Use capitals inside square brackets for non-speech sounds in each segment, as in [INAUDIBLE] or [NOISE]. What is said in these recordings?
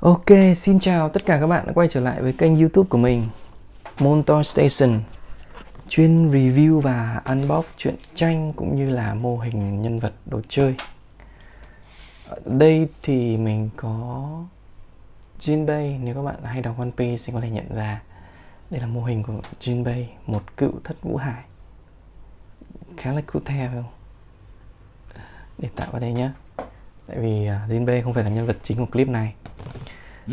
Ok, xin chào tất cả các bạn đã quay trở lại với kênh youtube của mình Montor Station Chuyên review và unbox truyện tranh cũng như là mô hình nhân vật đồ chơi. Ở đây thì mình có Jinbei Nếu các bạn hay đọc One Piece thì có thể nhận ra Đây là mô hình của Jinbei, một cựu thất vũ hải. Khá là cute phải không? Để tạo vào đây nhé Tại vì à, Jinbei không phải là nhân vật chính của clip này.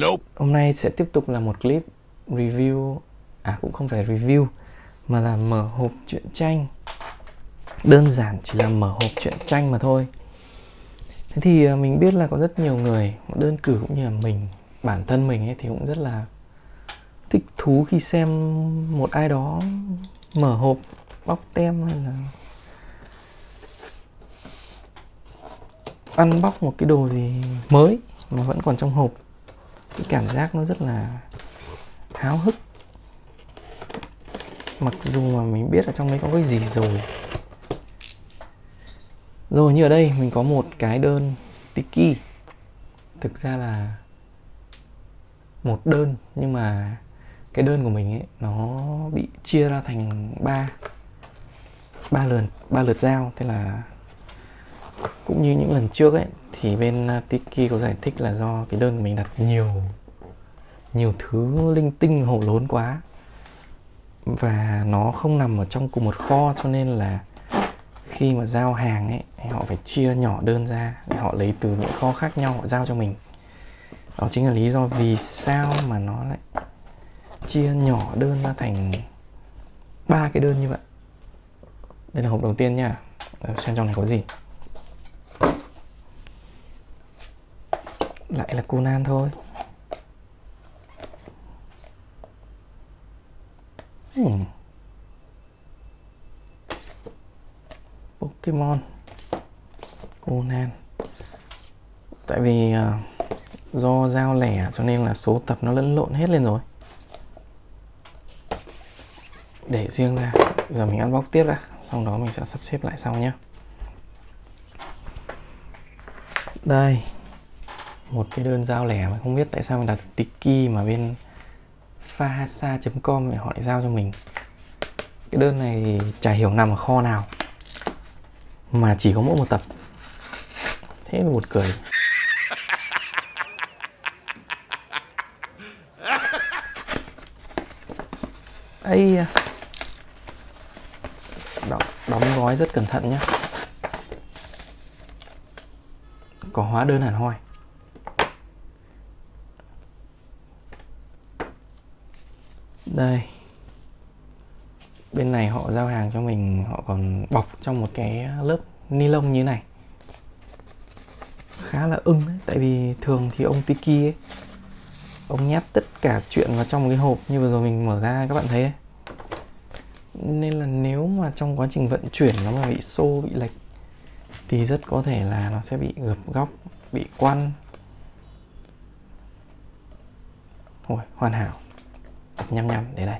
Nope. Hôm nay sẽ tiếp tục là một clip review À cũng không phải review, Mà là mở hộp truyện tranh. Đơn giản chỉ là mở hộp truyện tranh mà thôi. Thế thì à, mình biết là có rất nhiều người Đơn cử cũng như là mình, Bản thân mình ấy, thì cũng rất là Thích thú khi xem một ai đó Mở hộp, Bóc tem hay là Ăn bóc một cái đồ gì mới Mà vẫn còn trong hộp cái cảm giác nó rất là háo hức. Mặc dù mà mình biết ở trong đấy có cái gì rồi. Rồi, như ở đây, mình có một cái đơn tiki. Thực ra là một đơn, nhưng mà cái đơn của mình ấy, nó bị chia ra thành ba ba lượt ba lượt giao. Thế là cũng như những lần trước ấy, thì bên à, Tiki có giải thích là do cái đơn mình đặt nhiều nhiều thứ linh tinh hổ lốn quá. Và nó không nằm ở trong cùng một kho, cho nên là khi mà giao hàng ấy, họ phải chia nhỏ đơn ra, để họ lấy từ những kho khác nhau họ giao cho mình. Đó chính là lý do vì sao mà nó lại chia nhỏ đơn ra thành ba cái đơn như vậy. Đây là hộp đầu tiên nha. Ờ, xem trong này có gì. Lại là Conan thôi. Hmm. Pokemon. Conan Tại vì uh, do giao lẻ cho nên là số tập nó lẫn lộn hết lên rồi. Để riêng ra. Giờ mình ăn bóc tiếp đã. Xong đó mình sẽ sắp xếp lại sau nhé Đây một cái đơn giao lẻ mà không biết tại sao mình đặt tiki mà bên fahasa.com để họ lại giao cho mình. Cái đơn này chả hiểu nằm ở kho nào mà chỉ có mỗi một tập. Thế mà một cười. [LAUGHS] Ấy đóng, đóng gói rất cẩn thận nhé có hóa đơn hẳn hoi. Đây. Bên này họ giao hàng cho mình họ còn bọc trong một cái lớp ni lông như này. Khá là ưng đấy tại vì thường thì ông Tiki ấy ông nhét tất cả chuyện vào trong một cái hộp như vừa rồi mình mở ra các bạn thấy đấy. Nên là nếu mà trong quá trình vận chuyển nó mà bị xô bị lệch thì rất có thể là nó sẽ bị gập góc bị quăn. Ôi, hoàn hảo nhăm nhăm để đây.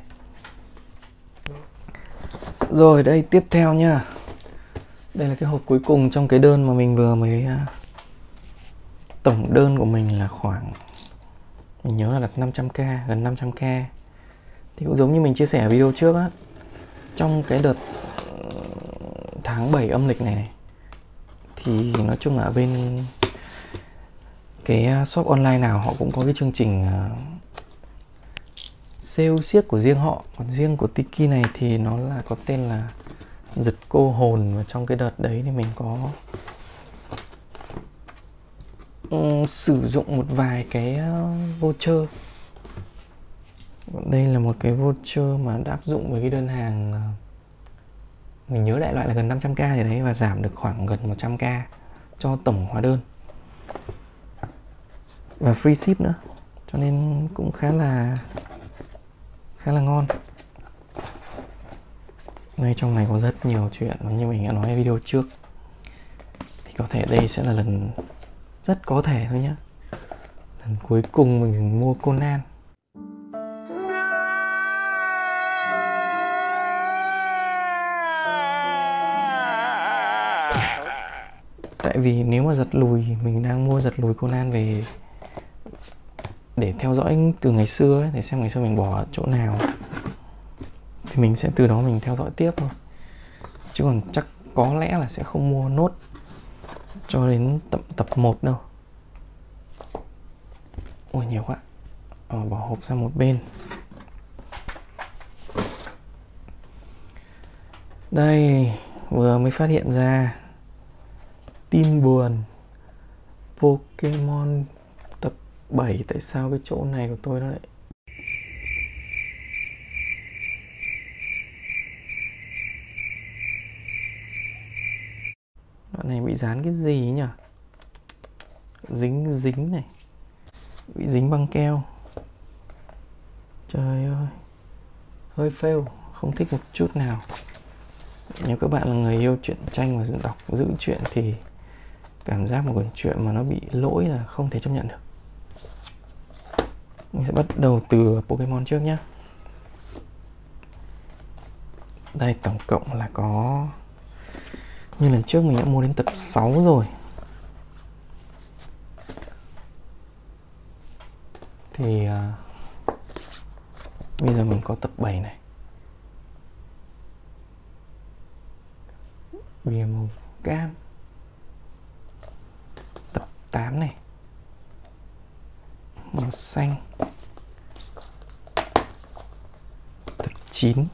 Rồi đây tiếp theo nha đây là cái hộp cuối cùng trong cái đơn mà mình vừa mới à, tổng đơn của mình là khoảng mình nhớ là đặt 500k gần 500k thì cũng giống như mình chia sẻ ở video trước á trong cái đợt ừ, tháng 7 âm lịch này, này thì nói chung là ở bên cái à, shop online nào họ cũng có cái chương trình à, siêu siếc của riêng họ. Còn riêng của Tiki này thì nó là có tên là giật cô hồn và trong cái đợt đấy thì mình có um, sử dụng một vài cái uh, voucher. Đây là một cái voucher mà đã áp dụng với cái đơn hàng ờ, mình nhớ đại loại là gần 500k gì đấy và giảm được khoảng gần 100k cho tổng hóa đơn. Và free ship nữa. Cho nên cũng khá là khá là ngon. Ngay trong này có rất nhiều chuyện như mình đã nói ở video trước, thì có thể đây sẽ là lần rất có thể thôi nhé lần cuối cùng mình mua Conan. Tại vì nếu mà giật lùi, mình đang mua giật lùi Conan về để theo dõi từ ngày xưa ấy, để xem ngày xưa mình bỏ ở chỗ nào. Thì mình sẽ từ đó mình theo dõi tiếp thôi. Chứ còn chắc có lẽ là sẽ không mua nốt cho đến tập tập 1 đâu. Ôi nhiều quá. Ờ, bỏ hộp sang một bên. Đây vừa mới phát hiện ra. Tin buồn. Pokemon 7 tại sao cái chỗ này của tôi nó lại đoạn này bị dán cái gì nhỉ dính dính này. Bị dính băng keo. Trời ơi. Hơi fail không thích một chút nào. Nếu các bạn là người yêu truyện tranh và đọc giữ chuyện thì cảm giác một cuốn chuyện mà nó bị lỗi là không thể chấp nhận được mình sẽ bắt đầu từ Pokemon trước nhé đây tổng cộng là có như lần trước mình đã mua đến tập 6 rồi. Thì uh, bây giờ mình có tập 7 này. Bìa màu cam. Tập 8 này màu xanh. Tập 9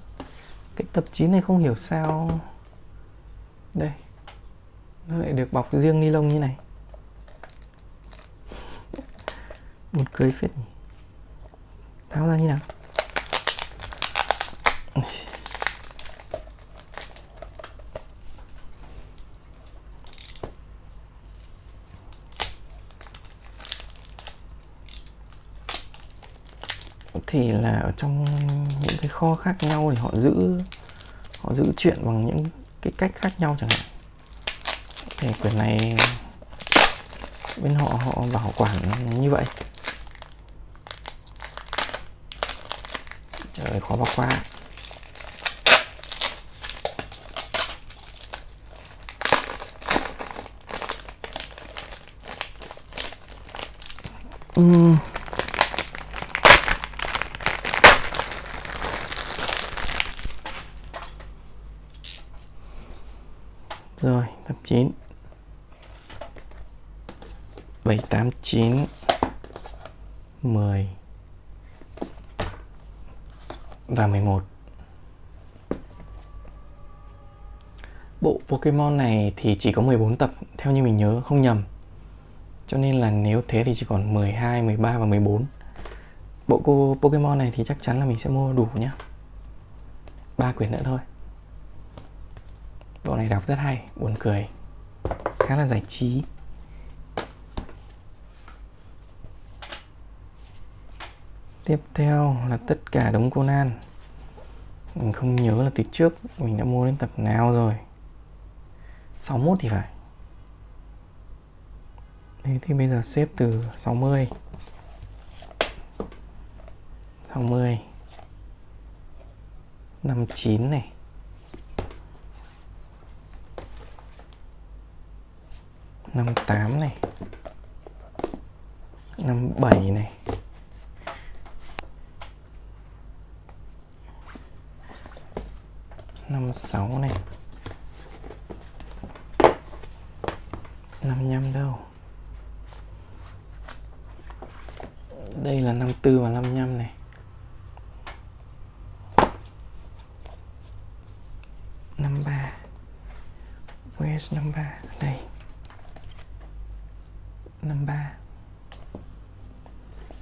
cái tập 9 này không hiểu sao. Đây. Nó lại được bọc riêng ni lông như này. [LAUGHS] Một cười phết nhỉ? Tháo ra như nào? Thì là ở trong những cái kho khác nhau thì họ giữ họ giữ chuyện bằng những cái cách khác nhau chẳng hạn. Thì quyển này bên họ họ bảo quản như vậy. Trời, khó bỏ qua. Uhm. 789 789 10 Và 11 Bộ Pokemon này thì chỉ có 14 tập Theo như mình nhớ, không nhầm. Cho nên là nếu thế thì chỉ còn 12, 13 và 14 Bộ cô Pokemon này thì chắc chắn là mình sẽ mua đủ nhá. Ba quyển nữa thôi. Bộ này đọc rất hay, buồn cười. Khá là giải trí. Tiếp theo là tất cả đống Conan. Mình không nhớ là từ trước mình đã mua đến tập nào rồi. 61 thì phải. Thế thì bây giờ xếp từ 60 60 59 này. 58 này. 57 này. Năm sáu này. Năm nhăm đâu? Đây là năm tư và năm nhăm này. Năm ba. Where's năm ba? Đây năm ba.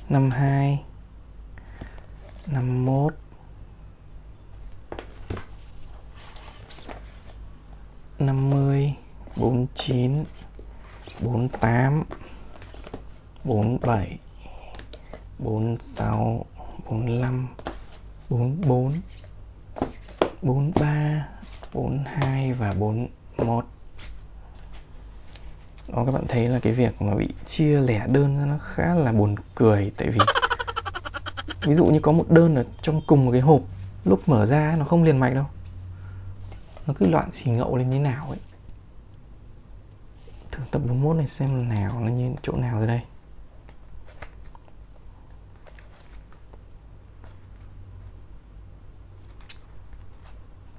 Năm hai. Năm mốt. Năm mươi. Bốn chín. Bốn tám. Bốn bảy. Bốn sáu. Bốn năm. Bốn bốn. Bốn ba. Bốn hai và bốn một đó các bạn thấy là cái việc mà bị chia lẻ đơn ra nó khá là buồn cười, tại vì ví dụ như có một đơn ở trong cùng một cái hộp, lúc mở ra nó không liền mạch đâu. Nó cứ loạn xì ngậu lên như nào ấy. Thử tập 41 này xem là nào nó như chỗ nào rồi đây.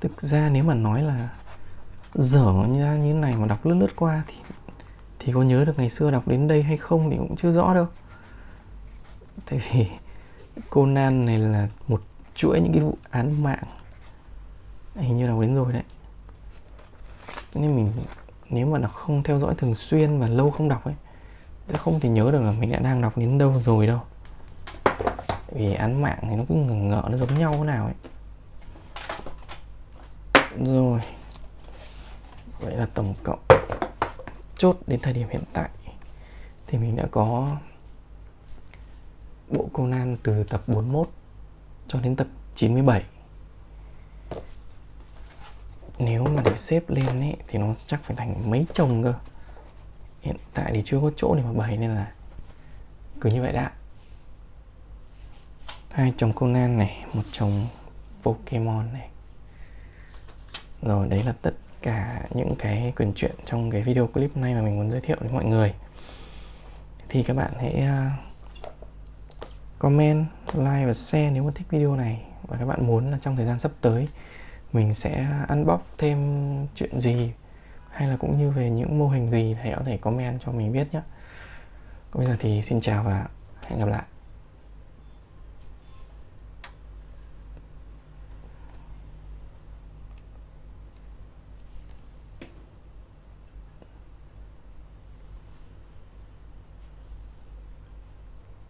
Thực ra nếu mà nói là dở như như này mà đọc lướt lướt qua thì thì có nhớ được ngày xưa đọc đến đây hay không thì cũng chưa rõ đâu. Tại vì [LAUGHS] Conan này là một chuỗi những cái vụ án mạng. Hình như đọc đến rồi đấy. Nên mình, nếu mà nó không theo dõi thường xuyên và lâu không đọc ấy, sẽ không thể nhớ được là mình đã đang đọc đến đâu rồi đâu. Vì án mạng thì nó cứ ngờ ngợ, nó giống nhau thế nào ấy. Rồi. Vậy là tổng cộng chốt đến thời điểm hiện tại. Thì mình đã có bộ Conan từ tập 41 cho đến tập 97 nếu mà để xếp lên ấy, thì nó chắc phải thành mấy chồng cơ. Hiện tại thì chưa có chỗ để mà bày nên là cứ như vậy đã. Hai chồng Conan này, một chồng Pokemon này. Rồi đấy là tất cả những cái quyển truyện trong cái video clip này mà mình muốn giới thiệu đến mọi người thì các bạn hãy à, comment, like và share nếu mà thích video này và các bạn muốn là trong thời gian sắp tới mình sẽ unbox thêm chuyện gì hay là cũng như về những mô hình gì thì hãy có thể comment cho mình biết nhé. Bây giờ thì xin chào và hẹn gặp lại.